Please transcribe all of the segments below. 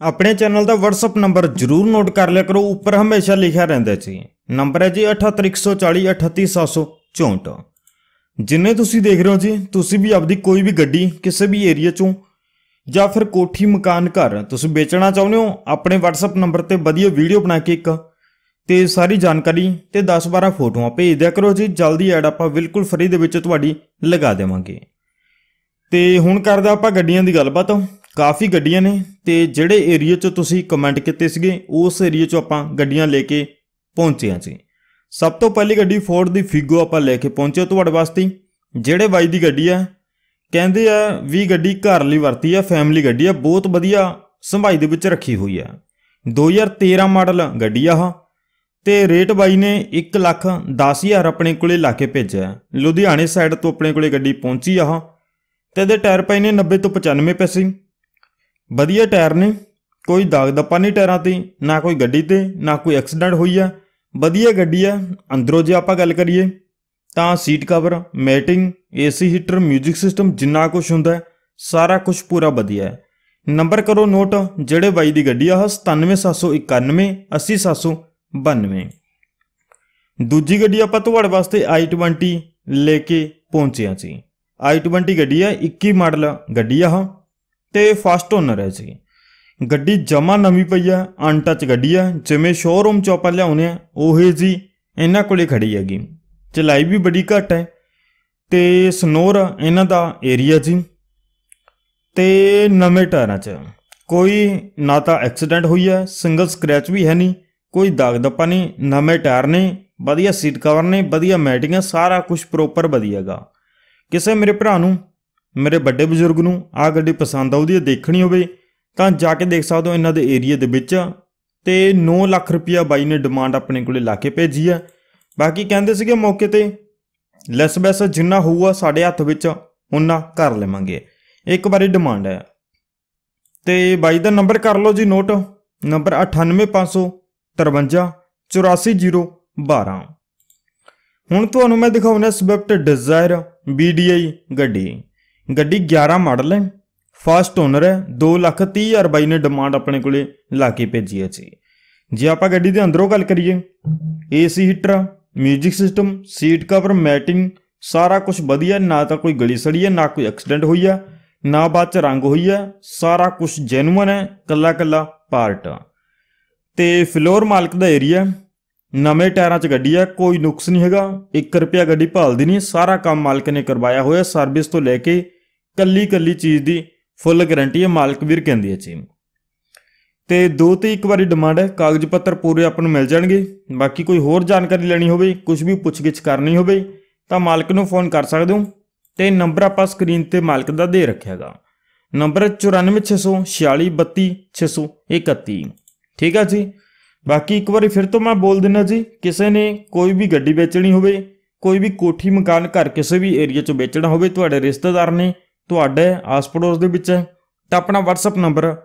ਆਪਣੇ ਚੈਨਲ ਦਾ WhatsApp number ਜਰੂਰ ਨੋਟ ਕਰ ਲਿਆ ਕਰੋ, ਉੱਪਰ ਹਮੇਸ਼ਾ ਲਿਖਿਆ ਰਹਿੰਦਾ ਜੀ। ਨੰਬਰ ਹੈ ਜੀ 78140 38764 ਜਿੰਨੇ ਤੁਸੀਂ ਦੇਖ ਰਹੇ ਹੋ ਜੀ, ਤੁਸੀਂ ਵੀ ਆਪਦੀ ਕੋਈ ਵੀ ਗੱਡੀ ਕਿਸੇ ਵੀ ਏਰੀਆ ਚੋਂ ਜਾਂ ਫਿਰ ਕੋਠੀ ਮਕਾਨ ਘਰ ਤੁਸੀਂ ਵੇਚਣਾ ਚਾਹੁੰਦੇ ਹੋ, ਆਪਣੇ WhatsApp ਨੰਬਰ ਤੇ ਵਧੀਆ ਵੀਡੀਓ ਬਣਾ ਕੇ ਇੱਕ ਤੇ ਸਾਰੀ ਜਾਣਕਾਰੀ ਤੇ 10-12 ਫੋਟੋਆਂ ਭੇਜ ਦਿਆ ਕਰੋ ਜੀ, ਜਲਦੀ ਐਡ ਆਪਾਂ ਬਿਲਕੁਲ ਫ੍ਰੀ ਦੇ ਵਿੱਚ ਤੁਹਾਡੀ ਲਗਾ ਦੇਵਾਂਗੇ। ਤੇ ਹੁਣ ਕਰਦਾ ਆਪਾਂ ਗੱਡੀਆਂ ਦੀ ਗੱਲਬਾਤ। ਕਾਫੀ ਗੱਡੀਆਂ ਨੇ ਤੇ ਜਿਹੜੇ ਏਰੀਆ 'ਚ ਤੁਸੀਂ ਕਮੈਂਟ ਕੀਤੇ ਸੀਗੇ, ਉਸ ਏਰੀਆ 'ਚ ਆਪਾਂ ਗੱਡੀਆਂ ਲੈ ਕੇ ਪਹੁੰਚੇ ਹਾਂ ਜੀ। ਸਭ ਤੋਂ ਪਹਿਲੀ ਗੱਡੀ ਫੋਰਡ ਦੀ ਫਿਗੋ ਆਪਾਂ ਲੈ ਕੇ ਪਹੁੰਚੇ ਤੁਹਾਡੇ ਵਾਸਤੇ ਜਿਹੜੇ ਬਾਈ ਦੀ ਗੱਡੀ ਆ, ਕਹਿੰਦੇ ਆ ਵੀ ਗੱਡੀ ਘਰ ਲਈ ਵਰਤੀ ਆ ਫੈਮਿਲੀ ਗੱਡੀ ਆ, ਬਹੁਤ ਵਧੀਆ ਸੰਭਾਈ ਦੇ ਵਿੱਚ ਰੱਖੀ ਹੋਈ ਆ। 2013 ਮਾਡਲ ਗੱਡੀ ਆ ਆਹ ਤੇ ਰੇਟ ਬਾਈ ਨੇ 1 ਲੱਖ 10000 ਆਪਣੇ ਕੋਲੇ ਲਾ ਕੇ ਭੇਜਿਆ। ਲੁਧਿਆਣੇ ਸਾਈਡ ਤੋਂ ਆਪਣੇ ਕੋਲੇ ਗੱਡੀ ਪਹੁੰਚੀ ਆਹ ਤੇ ਇਹਦੇ ਟਾਇਰ ਪਏ ਨੇ 90 ਤੋਂ 95 ਪੈਸੇ। ਵਧੀਆ ਟਾਇਰ ਨੇ, ਕੋਈ ਦਾਗ ਦੱਪਾ ਨਹੀਂ ਟਾਇਰਾਂ ਤੇ, ਨਾ ਕੋਈ ਗੱਡੀ ਤੇ, ਨਾ ਕੋਈ ਐਕਸੀਡੈਂਟ ਹੋਈ ਆ। ਵਧੀਆ ਗੱਡੀ ਆ, ਅੰਦਰੋਂ ਜੇ ਆਪਾਂ ਗੱਲ ਕਰੀਏ, ਤਾਂ seat cover, matting, AC heater, 뮤직 system ਜਿੰਨਾ ਕੁਝ ਹੁੰਦਾ ਸਾਰਾ ਕੁਝ ਪੂਰਾ ਵਧੀਆ ਹੈ। ਨੰਬਰ ਕਰੋ ਨੋਟ, ਜਿਹੜੇ ਬਾਈ ਦੀ ਗੱਡੀ ਆ 97791 80792 ਦੂਜੀ ਗੱਡੀ ਆਪਾਂ ਤੁਹਾਡੇ ਵਾਸਤੇ i20 ਲੈ ਕੇ ਪਹੁੰਚਿਆ ਸੀ ਜੀ i20 ਗੱਡੀ ਆ 21 ਮਾਡਲ ਗੱਡੀ ਆ ਹਾਂ ਤੇ ਫਸਟ ਓਨਰ ਹੈ ਜੀ ਗੱਡੀ ਜਮਾ ਨਵੀਂ ਪਈ ਆ ਅਨਟੱਚ ਗੱਡੀ ਆ, ਜਿਵੇਂ ਸ਼ੋਰੂਮ ਚੋਂ ਆਪਾਂ ਲਿਆਉਨੇ ਆ, ਉਹੇ ਜੀ ਇਹਨਾਂ ਕੋਲੇ ਖੜੀ ਹੈਗੀ। ਚਲਾਈ ਵੀ ਬੜੀ ਘੱਟ ਹੈ ਤੇ ਸਨੋਰ ਇਹਨਾਂ ਦਾ ਏਰੀਆ ਜੀ। ਤੇ ਨਵੇਂ ਟਾਇਰਾਂ 'ਚ ਕੋਈ ਨਾ ਤਾਂ ਐਕਸੀਡੈਂਟ ਹੋਈ ਹੈ ਸਿੰਗਲ ਸਕ੍ਰੈਚ ਵੀ ਹੈ ਨਹੀਂ, ਕੋਈ ਦਾਗ ਦੱਪਾ ਨਹੀਂ, ਨਵੇਂ ਟਾਇਰ ਨੇ, ਵਧੀਆ ਸੀਟ ਕਵਰ ਨੇ, ਵਧੀਆ ਮੈਟਿੰਗ ਹੈ ਸਾਰਾ ਕੁਝ ਪ੍ਰੋਪਰ ਵਧੀਆਗਾ ਕਿਸੇ ਮੇਰੇ ਭਰਾ ਨੂੰ ਮੇਰੇ ਵੱਡੇ ਬਜ਼ੁਰਗ ਨੂੰ ਆਹ ਗੱਡੀ ਪਸੰਦ ਆਉਦੀ ਹੈ, ਦੇਖਣੀ ਹੋਵੇ, ਤਾਂ ਜਾ ਕੇ ਦੇਖ ਸਕਦੇ ਹੋ ਇਹਨਾਂ ਦੇ ਏਰੀਆ ਦੇ ਵਿੱਚ। ਤੇ 9 ਲੱਖ ਰੁਪਇਆ ਬਾਈ ਨੇ ਡਿਮਾਂਡ ਆਪਣੇ ਕੋਲੇ ਲਾ ਕੇ ਭੇਜੀ ਹੈ ਬਾਕੀ ਕਹਿੰਦੇ ਸੀਗੇ ਮੌਕੇ ਤੇ, ਲੈਸ ਬੈਸ ਜਿੰਨਾ ਹੋਊਗਾ ਸਾਡੇ ਹੱਥ ਵਿੱਚ ਉਹਨਾਂ ਕਰ ਲਵਾਂਗੇ। ਇੱਕ ਵਾਰੀ ਡਿਮਾਂਡ ਹੈ ਤੇ ਬਾਈ ਦਾ ਨੰਬਰ ਕਰ ਲਓ ਜੀ ਨੋਟ, ਨੰਬਰ 98553 84012 ਹੁਣ ਤੁਹਾਨੂੰ ਮੈਂ ਦਿਖਾਉਣਾ ਸਵਿਫਟ ਡਿਜ਼ਾਇਰ BDI ਗੱਡੀ। ਗੱਡੀ 11 ਮਾਡਲ ਹੈ। ਫਸਟ ਓਨਰ ਹੈ। 230000 ਬਾਈ ਨੇ ਡਿਮਾਂਡ ਆਪਣੇ ਕੋਲੇ ਲਾ ਕੇ ਭੇਜੀ ਹੈ ਜੀ। ਜੇ ਆਪਾਂ ਗੱਡੀ ਦੇ ਅੰਦਰੋਂ ਗੱਲ ਕਰੀਏ AC heater 뮤직 system seat cover matting ਸਾਰਾ ਕੁਝ ਵਧੀਆ, ਨਾ ਤਾਂ ਕੋਈ ਗਲੀ ਸੜੀ ਹੈ, ਨਾ ਕੋਈ ਐਕਸੀਡੈਂਟ ਹੋਈ ਹੈ, ਨਾ ਬਾਅਦ ਚ ਰੰਗ ਹੋਈ ਹੈ, ਸਾਰਾ ਕੁਝ ਜੈਨੂਇਨ ਹੈ, ਕੱਲਾ ਕੱਲਾ ਪਾਰਟ ਤੇ ਫਲੋਰ ਮਾਲਕ ਦਾ ਏਰੀਆ ਨਵੇਂ ਟਾਇਰਾਂ 'ਚ ਗੱਡੀ ਹੈ, ਕੋਈ ਨੁਕਸ ਨਹੀਂ ਹੈਗਾ 1 ਰੁਪਿਆ ਗੱਡੀ ਭਾਲਦੀ ਨਹੀਂ, ਸਾਰਾ ਕੰਮ ਮਾਲਕ ਨੇ ਕਰਵਾਇਆ ਹੋਇਆ ਸਰਵਿਸ ਤੋਂ ਲੈ ਕੇ ਕੱਲੀ ਕੱਲੀ ਚੀਜ਼ ਦੀ ਫੁੱਲ ਗਾਰੰਟੀ ਹੈ, ਮਾਲਕ ਵੀਰ ਕਹਿੰਦੀ ਹੈ ਜੀ ਤੇ ਦੋ ਤੇ ਇੱਕ ਵਾਰੀ ਡਿਮਾਂਡ ਹੈ, ਕਾਗਜ਼ ਪੱਤਰ ਪੂਰੇ ਆਪਾਂ ਨੂੰ ਮਿਲ ਜਾਣਗੇ। ਬਾਕੀ ਕੋਈ ਹੋਰ ਜਾਣਕਾਰੀ ਲੈਣੀ ਹੋਵੇ ਕੁਝ ਵੀ ਪੁੱਛਗਿੱਛ ਕਰਨੀ ਹੋਵੇ, ਤਾਂ ਮਾਲਕ ਨੂੰ ਫੋਨ ਕਰ ਸਕਦੇ ਹੋ। ਤੇ ਨੰਬਰ ਆਪਾਂ ਸਕਰੀਨ ਤੇ ਮਾਲਕ ਦਾ ਦੇ ਰੱਖਿਆਗਾ ਨੰਬਰ 9464432631 ਠੀਕ ਆ ਜੀ? ਬਾਕੀ ਇੱਕ ਵਾਰੀ ਫਿਰ ਤੋਂ ਮੈਂ ਬੋਲ ਦਿੰਦਾ ਜੀ, ਕਿਸੇ ਨੇ ਕੋਈ ਵੀ ਗੱਡੀ ਵੇਚਣੀ ਹੋਵੇ, ਕੋਈ ਵੀ ਕੋਠੀ ਮਕਾਨ ਘਰ ਕਿਸੇ ਵੀ ਏਰੀਆ 'ਚ ਵੇਚਣਾ ਹੋਵੇ, ਤੁਹਾਡੇ ਰਿਸ਼ਤੇਦਾਰ ਨੇ ਤੁਹਾਡੇ ਆਸ-ਪੜੋਸ ਦੇ ਵਿੱਚ ਹੈ, ਤਾਂ ਆਪਣਾ WhatsApp ਨੰਬਰ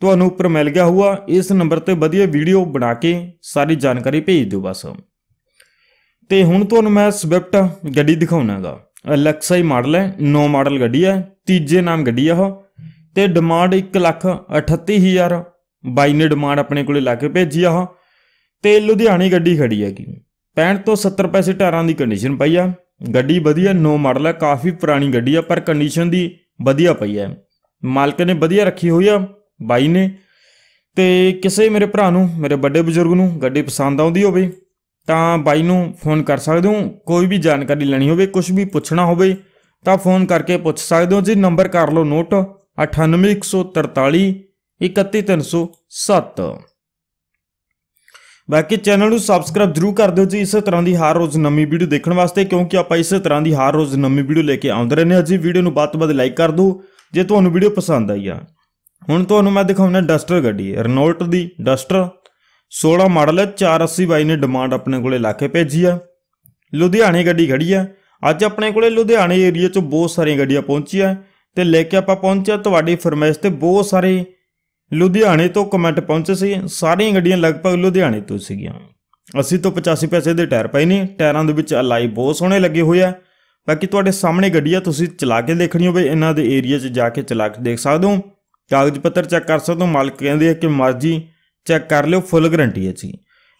ਤੁਹਾਨੂੰ ਉੱਪਰ ਮਿਲ ਗਿਆ ਹੋਊਗਾ। ਇਸ ਨੰਬਰ ਤੇ ਵਧੀਆ ਵੀਡੀਓ ਬਣਾ ਕੇ ਸਾਰੀ ਜਾਣਕਾਰੀ ਭੇਜ ਦਿਓ ਬਸ। ਤੇ ਹੁਣ ਤੁਹਾਨੂੰ ਮੈਂ ਸਵਿਫਟ ਗੱਡੀ ਦਿਖਾਉਣਾਗਾ। ਅਲੈਕਸਾਈ ਮਾਡਲ ਹੈ 9 ਮਾਡਲ ਗੱਡੀ ਹੈ, ਤੀਜੇ ਨਾਮ ਗੱਡੀ ਆ ਉਹ। ਤੇ ਡਿਮਾਂਡ 138000 ਬਾਈ ਨੇ ਡਿਮਾਂਡ ਆਪਣੇ ਕੋਲੇ ਲਾ ਕੇ ਭੇਜੀ ਆ ਉਹ। ਤੇ ਲੁਧਿਆਣੇ ਗੱਡੀ ਖੜੀ ਹੈਗੀ। 65 ਤੋਂ 70 ਪੈਸੇ ਟਾਇਰਾਂ ਦੀ ਕੰਡੀਸ਼ਨ ਪਈ ਆ। ਗੱਡੀ ਵਧੀਆ ਨੋ ਮਾਡਲ ਹੈ, ਕਾਫੀ ਪੁਰਾਣੀ ਗੱਡੀ ਆ, ਪਰ ਕੰਡੀਸ਼ਨ ਦੀ ਵਧੀਆ ਪਈ ਹੈ। ਮਾਲਕ ਨੇ ਵਧੀਆ ਰੱਖੀ ਹੋਈ ਆ, ਬਾਈ ਨੇ। ਤੇ ਕਿਸੇ ਮੇਰੇ ਭਰਾ ਨੂੰ, ਮੇਰੇ ਵੱਡੇ ਬਜ਼ੁਰਗ ਨੂੰ ਗੱਡੀ ਪਸੰਦ ਆਉਂਦੀ ਹੋਵੇ, ਤਾਂ ਬਾਈ ਨੂੰ ਫੋਨ ਕਰ ਸਕਦੇ ਹੋ। ਕੋਈ ਵੀ ਜਾਣਕਾਰੀ ਲੈਣੀ ਹੋਵੇ ਕੁਝ ਵੀ ਪੁੱਛਣਾ ਹੋਵੇ, ਤਾਂ ਫੋਨ ਕਰਕੇ ਪੁੱਛ ਸਕਦੇ ਹੋ। ਜੀ ਨੰਬਰ ਕਰ ਲਓ ਨੋਟ 98143 31307 ਬਾਕੀ ਚੈਨਲ ਨੂੰ ਸਬਸਕ੍ਰਾਈਬ ਜਰੂਰ ਕਰ ਦਿਓ ਜੀ, ਇਸੇ ਤਰ੍ਹਾਂ ਦੀ ਹਰ ਰੋਜ਼ ਨਵੀਂ ਵੀਡੀਓ ਦੇਖਣ ਵਾਸਤੇ, ਕਿਉਂਕਿ ਆਪਾਂ ਇਸੇ ਤਰ੍ਹਾਂ ਦੀ ਹਰ ਰੋਜ਼ ਨਵੀਂ ਵੀਡੀਓ ਲੈ ਕੇ ਆਉਂਦੇ ਰਹਿੰਦੇ ਹਾਂ ਜੀ। ਵੀਡੀਓ ਨੂੰ ਵੱਧ ਤੋਂ ਵੱਧ ਲਾਈਕ ਕਰ ਦਿਓ, ਜੇ ਤੁਹਾਨੂੰ ਵੀਡੀਓ ਪਸੰਦ ਆਈ ਆ। ਹੁਣ ਤੁਹਾਨੂੰ ਮੈਂ ਦਿਖਾਉਣਾ ਡਸਟਰ ਗੱਡੀ ਰਨੋਲਟ ਦੀ ਡਸਟਰ 16 ਮਾਡਲ ਹੈ 480 ਬਾਈ ਨੇ ਡਿਮਾਂਡ ਆਪਣੇ ਕੋਲੇ ਲਾ ਕੇ ਭੇਜੀ ਆ। ਲੁਧਿਆਣੇ ਗੱਡੀ ਖੜੀ ਆ। ਅੱਜ ਆਪਣੇ ਕੋਲੇ ਲੁਧਿਆਣੇ ਏਰੀਆ 'ਚ ਬਹੁਤ ਸਾਰੀਆਂ ਗੱਡੀਆਂ ਪਹੁੰਚੀਆਂ, ਤੇ ਲੈ ਕੇ ਆਪਾਂ ਪਹੁੰਚਿਆ ਤੁਹਾਡੀ ਫਰਮਾਇਸ਼ ਤੇ ਬਹੁਤ ਸਾਰੇ ਲੁਧਿਆਣੇ ਤੋਂ ਕਮੈਂਟ ਪਹੁੰਚੇ ਸੀ। ਸਾਰੀਆਂ ਗੱਡੀਆਂ ਲਗਭਗ ਲੁਧਿਆਣੇ ਤੋਂ ਸੀਗੀਆਂ। 80 ਤੋਂ 85 ਪੈਸੇ ਦੇ ਟਾਇਰ ਪਏ ਨੇ। ਟਾਇਰਾਂ ਦੇ ਵਿੱਚ ਅਲਾਈ ਬਹੁਤ ਸੋਹਣੇ ਲੱਗੇ ਹੋਏ ਆ। ਬਾਕੀ ਤੁਹਾਡੇ ਸਾਹਮਣੇ ਗੱਡੀ ਆ ਤੁਸੀਂ ਚਲਾ ਕੇ ਦੇਖਣੀ ਹੋਵੇ। ਇਹਨਾਂ ਦੇ ਏਰੀਆ 'ਚ ਜਾ ਕੇ ਚਲਾ ਕੇ ਦੇਖ ਸਕਦੇ ਹੋ। ਕਾਗਜ਼ ਪੱਤਰ ਚੈੱਕ ਕਰ ਸਕਦੇ ਹੋ। ਮਾਲਕ ਕਹਿੰਦੇ ਆ ਕਿ ਮਰਜ਼ੀ ਚੈੱਕ ਕਰ ਲਿਓ। ਫੁੱਲ ਗਾਰੰਟੀ ਹੈ ਜੀ।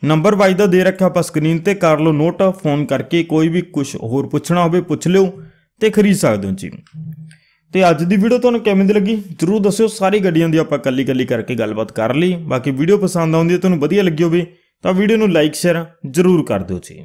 ਨੰਬਰ ਵਾਈਜ਼ ਦਾ ਦੇ ਰੱਖਿਆ ਆਪਾਂ ਸਕਰੀਨ ਤੇ। ਕਰ ਲਓ ਨੋਟ ਫੋਨ ਕਰਕੇ ਕੋਈ ਵੀ ਕੁਝ ਹੋਰ ਪੁੱਛਣਾ ਹੋਵੇ ਪੁੱਛ ਲਿਓ ਤੇ ਖਰੀਦ ਸਕਦੇ ਹੋ ਜੀ। ਤੇ ਅੱਜ ਦੀ ਵੀਡੀਓ ਤੁਹਾਨੂੰ ਕਿਵੇਂ ਦੀ ਲੱਗੀ? ਜਰੂਰ ਦੱਸਿਓ। ਸਾਰੀ ਗੱਡੀਆਂ ਦੀ ਆਪਾਂ ਕੱਲੀ ਕੱਲੀ ਕਰਕੇ ਗੱਲਬਾਤ ਕਰ ਲਈ। ਬਾਕੀ ਵੀਡੀਓ ਪਸੰਦ ਆਉਂਦੀ ਹੈ, ਤੁਹਾਨੂੰ ਵਧੀਆ ਲੱਗੀ ਹੋਵੇ, ਤਾਂ ਵੀਡੀਓ ਨੂੰ ਲਾਈਕ ਸ਼ੇਅਰ ਜਰੂਰ ਕਰ ਦਿਓ ਜੀ।